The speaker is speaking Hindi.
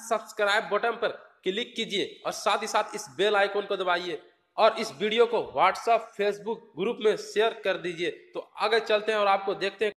सब्सक्राइब बटन पर क्लिक कीजिए और साथ ही साथ इस बेल आइकॉन को दबाइए और इस वीडियो को व्हाट्सएप फेसबुक ग्रुप में शेयर कर दीजिए। तो आगे चलते हैं और आपको देखते हैं